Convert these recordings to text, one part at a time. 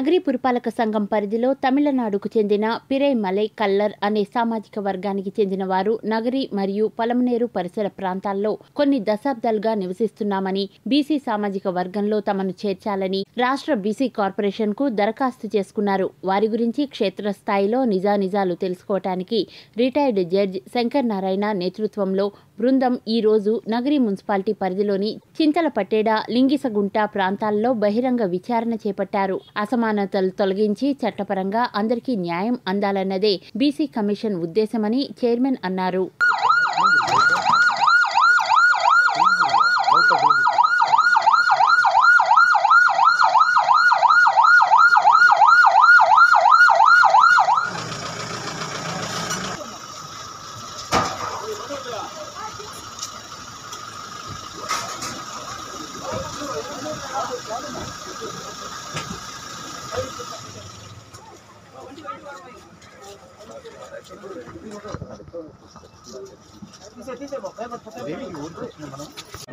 నగరీ పురపాలక సంఘం పరిధిలో తమిళనాడుకు చెందిన పిరై మలై కల్లర్ అనే సామాజిక వర్గానికి చెందిన వారు నగరి మరియు పలమనేరు పరిసర ప్రాంతాల్లో కొన్ని దశాబ్దాలుగా నివసిస్తున్నామని బీసీ సామాజిక వర్గంలో తమను చేర్చాలని రాష్ట్ర బీసీ కార్పొరేషన్కు దరఖాస్తు చేసుకున్నారు. వారి గురించి క్షేత్రస్థాయిలో నిజానిజాలు తెలుసుకోవటానికి రిటైర్డ్ జడ్జ్ శంకర్ నారాయణ నేతృత్వంలో బృందం ఈ రోజు నగరి మున్సిపాలిటీ పరిధిలోని చింతలపట్టేడ లింగిసగుంట ప్రాంతాల్లో బహిరంగ విచారణ చేపట్టారు. అసమానతలు తొలగించి చట్టపరంగా అందరికీ న్యాయం అందాలన్నదే బీసీ కమిషన్ ఉద్దేశమని చైర్మన్ అన్నారు.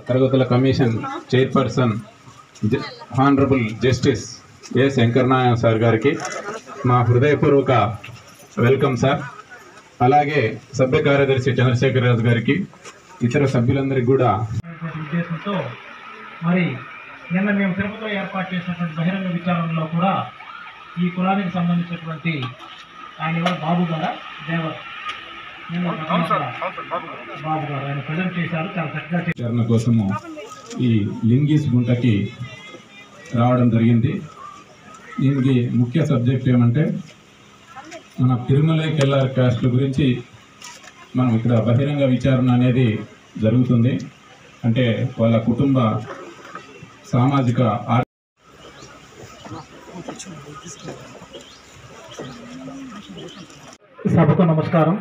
తరగతుల కమిషన్ చైర్పర్సన్ జ- honourable Justice A Shankaranarayana sir గారికి మా హృదయపూర్వక వెల్కమ్ సార్ అలాగే సభ్య కార్యదర్శి చంద్రశేఖర్ రాజు గారికి ఇతర సభ్యులందరికీ కూడా అనేటువంటి ఉద్దేశంతో మరి నిన్న మేము తిరుపతిలో ఏర్పాటు చేసినటువంటి బహిరంగ విచారణలో కూడా ఈ కులానికి సంబంధించినటువంటి ఆయన ఎవరు? బాబు గారా? దేవర్ బాబు గారు. ఆయన ప్రజెంట్ చేశారు చాలా చక్కగా చేశారు. విచారణ కోసము ఈ లింగీస్ గుంటకి రావడం జరిగింది. దీనికి ముఖ్య సబ్జెక్ట్ ఏమంటే మన తిరుమలై కెల్లార్ క్యాస్ట్ల గురించి మనం ఇక్కడ బహిరంగ విచారణ అనేది జరుగుతుంది. అంటే వాళ్ళ కుటుంబ సామాజిక సభకు నమస్కారం.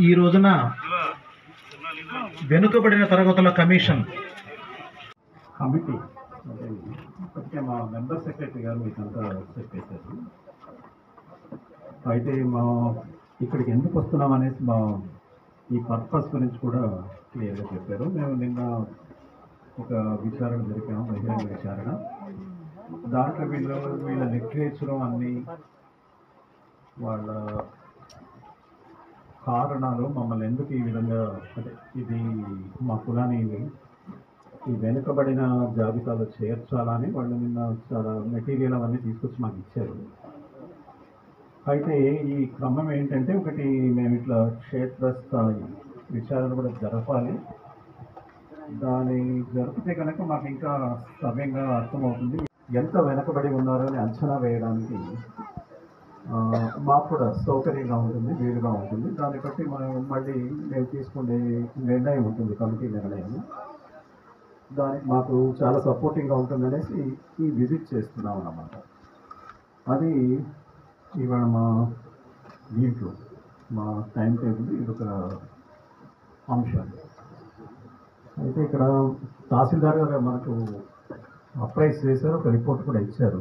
ఈ రోజున వెనుకబడిన తరగతుల కమిషన్ కమిటీ ఇప్పటికే మా మెంబర్ సెక్రటరీ గారు మీకు అంతా చెప్పేశారు అయితే మా ఇక్కడికి ఎందుకు వస్తున్నాం అనేసి మా ఈ పర్పస్ గురించి కూడా క్లియర్గా చెప్పారు. మేము నిన్న ఒక విచారణ జరిపాము బహిరంగ విచారణ. దాంట్లో వీళ్ళు వీళ్ళ లిటరేచర్ అన్నీ వాళ్ళ కారణాలు మమ్మల్ని ఎందుకు ఈ విధంగా అంటే ఇది మా కులాన్ని ఈ వెనుకబడిన జాబితాలో చేర్చాలని వాళ్ళు నిన్న చాలా మెటీరియల్ అవన్నీ తీసుకొచ్చి మాకు ఇచ్చారు. అయితే ఈ క్రమం ఏంటంటే ఒకటి మేము ఇట్లా క్షేత్రస్థాయి విచారణ కూడా జరపాలి. దాని జరిపితే కనుక మాకు ఇంకా సవ్యంగా అర్థమవుతుంది. ఎంత వెనకబడి ఉన్నారో అని అంచనా వేయడానికి మాకు కూడా సౌకర్యంగా ఉంటుంది వీలుగా ఉంటుంది. దాన్ని బట్టి మనం మళ్ళీ మేము తీసుకునే నిర్ణయం ఉంటుంది కమిటీ నిర్ణయం. దానికి మాకు చాలా సపోర్టింగ్గా ఉంటుందనేసి ఈ విజిట్ చేస్తున్నాం అన్నమాట అది ఇవాళ మా దీంట్లో మా టైం టేబుల్ ఇది ఒక అంశం అయితే ఇక్కడ తహసీల్దార్ గారు మనకు అప్రైజ్ చేశారు ఒక రిపోర్ట్ కూడా ఇచ్చారు.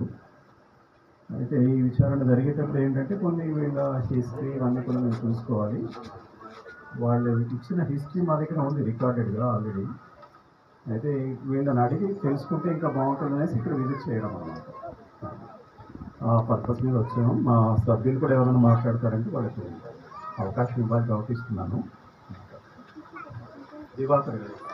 అయితే ఈ విచారణ జరిగేటప్పుడు ఏంటంటే కొన్ని వీళ్ళ హిస్టరీ ఇవన్నీ కూడా మేము చూసుకోవాలి. వాళ్ళు ఇచ్చిన హిస్టరీ మా దగ్గర ఉంది రికార్డెడ్గా ఆల్రెడీ. అయితే వీళ్ళని అడిగి తెలుసుకుంటే ఇంకా బాగుంటుంది అనేసి ఇక్కడ విజిట్ చేయడం అన్నమాట. ఆ పర్పస్ మీద వచ్చాము. మా సభ్యులు కూడా ఎవరైనా మాట్లాడతారంటే వాళ్ళకి అవకాశం ఇవ్వాలి ప్రవర్తిస్తున్నాను దివాకర్ గారు